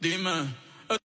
Dime.